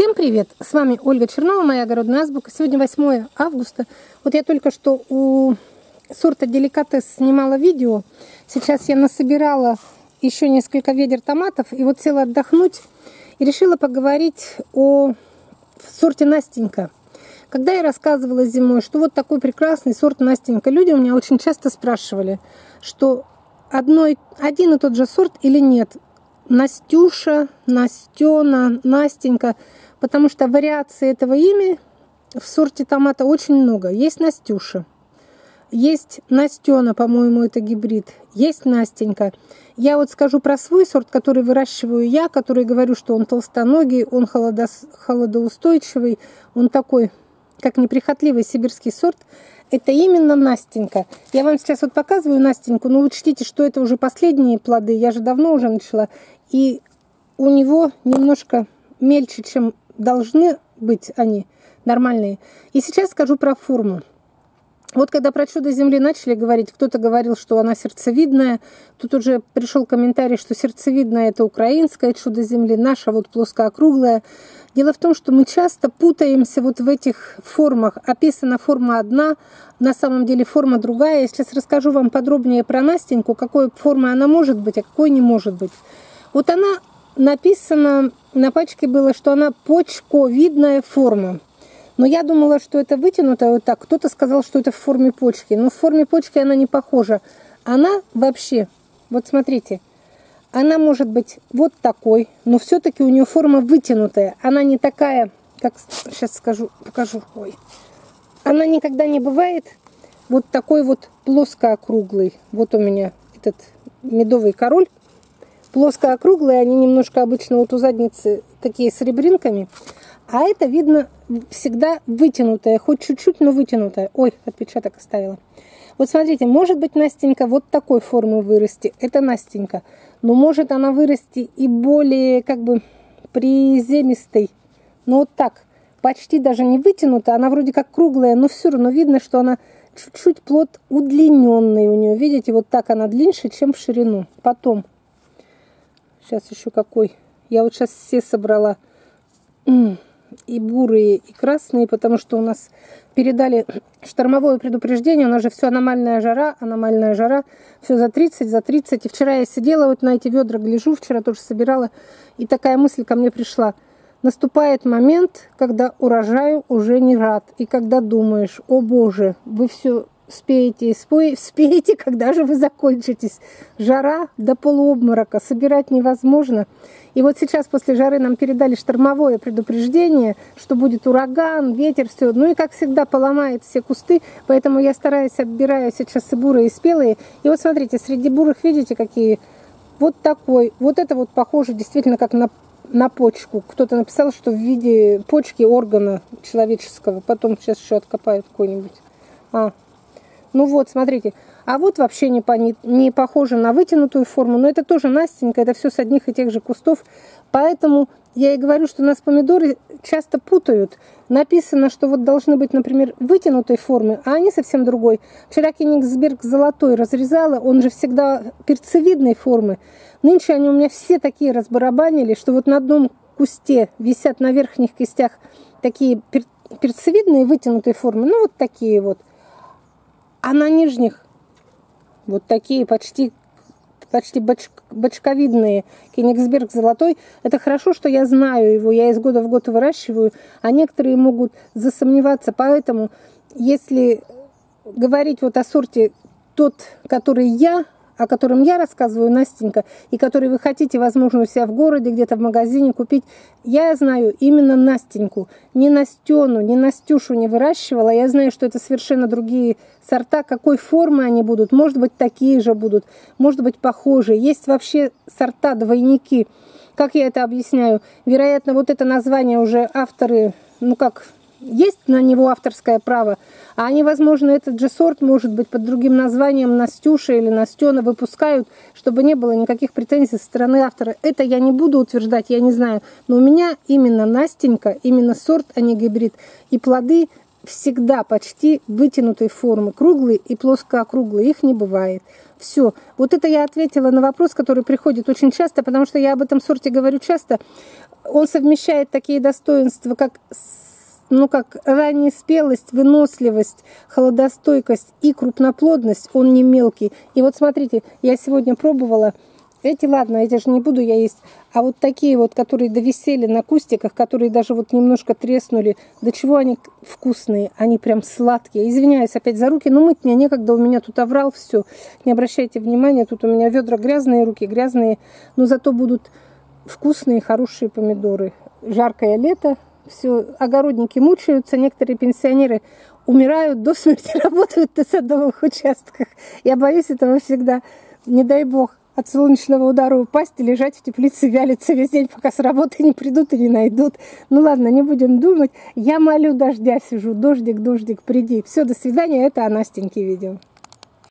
Всем привет! С вами Ольга Чернова, моя огородная азбука. Сегодня 8 августа. Вот я только что у сорта Деликатес снимала видео. Сейчас я насобирала еще несколько ведер томатов и вот села отдохнуть и решила поговорить о сорте Настенька. Когда я рассказывала зимой, что вот такой прекрасный сорт Настенька, люди у меня очень часто спрашивали, что одной, один и тот же сорт или нет. Настюша, Настена, Настенька, потому что вариаций этого имя в сорте томата очень много. Есть Настюша, есть Настена, по-моему, это гибрид, есть Настенька. Я вот скажу про свой сорт, который выращиваю я, который говорю, что он толстоногий, он холодос... холодоустойчивый, он такой, как неприхотливый сибирский сорт. Это именно Настенька. Я вам сейчас вот показываю Настеньку, но учтите, что это уже последние плоды. Я же давно уже начала. И у него немножко мельче, чем должны быть они нормальные. И сейчас скажу про форму. Вот когда про чудо земли начали говорить, кто-то говорил, что она сердцевидная. Тут уже пришел комментарий, что сердцевидная это украинское чудо земли, наша вот плоскоокруглая. Дело в том, что мы часто путаемся вот в этих формах. Описана форма одна, на самом деле форма другая. Я сейчас расскажу вам подробнее про Настеньку, какой формы она может быть, а какой не может быть. Вот она написана, на пачке было, что она почковидная форма. Но я думала, что это вытянутая вот так. Кто-то сказал, что это в форме почки. Но в форме почки она не похожа. Она вообще, вот смотрите, она может быть вот такой, но все-таки у нее форма вытянутая. Она не такая, как сейчас скажу, покажу. Ой. Она никогда не бывает вот такой вот плоско-округлый. Вот у меня этот медовый король плоско-округлые, они немножко обычно вот у задницы такие с ребринками. А это видно всегда вытянутое, хоть чуть-чуть, но вытянутое. Ой, отпечаток оставила. Вот смотрите, может быть Настенька вот такой формы вырасти. Это Настенька. Но может она вырасти и более как бы приземистой. Но вот так, почти даже не вытянутая. Она вроде как круглая, но все равно видно, что она чуть-чуть плод удлиненный у нее. Видите, вот так она длиннее, чем в ширину. Потом Сейчас еще какой. Я вот сейчас все собрала. И бурые, и красные, потому что у нас передали штормовое предупреждение. У нас же все аномальная жара, аномальная жара. Все за 30, за 30. И вчера я сидела вот на эти ведра, гляжу, вчера тоже собирала. И такая мысль ко мне пришла. Наступает момент, когда урожаю уже не рад. И когда думаешь, о боже, вы все спеете, спой, спеете, когда же вы закончитесь. Жара до полуобморока, собирать невозможно. И вот сейчас после жары нам передали штормовое предупреждение, что будет ураган, ветер, все. Ну и как всегда поломает все кусты, поэтому я стараюсь, отбираю сейчас и бурые, и спелые. И вот смотрите, среди бурых видите какие? Вот такой. Вот это вот похоже действительно как на на почку. Кто-то написал, что в виде почки органа человеческого. Потом сейчас еще откопают какой-нибудь. А, ну вот, смотрите. А вот вообще не, по, не, не похоже на вытянутую форму, но это тоже Настенька, это все с одних и тех же кустов. Поэтому я и говорю, что у нас помидоры часто путают. Написано, что вот должны быть, например, вытянутой формы, а они совсем другой. Вчера Кенигсберг золотой разрезала, он же всегда перцевидной формы. Нынче они у меня все такие разбарабанили, что вот на одном кусте висят на верхних кистях такие пер перцевидные вытянутые формы. Ну, вот такие вот. А на нижних вот такие почти почти боч, бочковидные Кенигсберг золотой. Это хорошо, что я знаю его, я из года в год выращиваю, а некоторые могут засомневаться. Поэтому, если говорить вот о сорте тот, который я о котором я рассказываю, Настенька, и который вы хотите, возможно, у себя в городе, где-то в магазине купить, я знаю именно Настеньку. Не Настену, не Настюшу не выращивала. Я знаю, что это совершенно другие сорта. Какой формы они будут? Может быть, такие же будут, может быть, похожие. Есть вообще сорта двойники. Как я это объясняю? Вероятно, вот это название уже авторы, ну как, есть на него авторское право, а они, возможно, этот же сорт, может быть, под другим названием Настюша или Настена выпускают, чтобы не было никаких претензий со стороны автора. Это я не буду утверждать, я не знаю. Но у меня именно Настенька, именно сорт, а не гибрид. И плоды всегда почти вытянутой формы, круглые и плоскоокруглые, их не бывает. Все. Вот это я ответила на вопрос, который приходит очень часто, потому что я об этом сорте говорю часто. Он совмещает такие достоинства, как ну, как ранняя спелость, выносливость, холодостойкость и крупноплодность, он не мелкий. И вот смотрите, я сегодня пробовала эти, ладно, эти же не буду я есть. А вот такие вот, которые довисели на кустиках, которые даже вот немножко треснули, до чего они вкусные, они прям сладкие. Извиняюсь опять за руки, но мыть мне некогда, у меня тут оврал все. Не обращайте внимания, тут у меня ведра грязные, руки грязные, но зато будут вкусные, хорошие помидоры. Жаркое лето, все, огородники мучаются, некоторые пенсионеры умирают до смерти, работают на садовых участках. Я боюсь этого всегда, не дай бог от солнечного удара упасть и лежать в теплице, вялиться весь день, пока с работы не придут и не найдут. Ну ладно, не будем думать. Я молю дождя сижу. Дождик, дождик, приди. Все, до свидания. Это о Настеньке видео.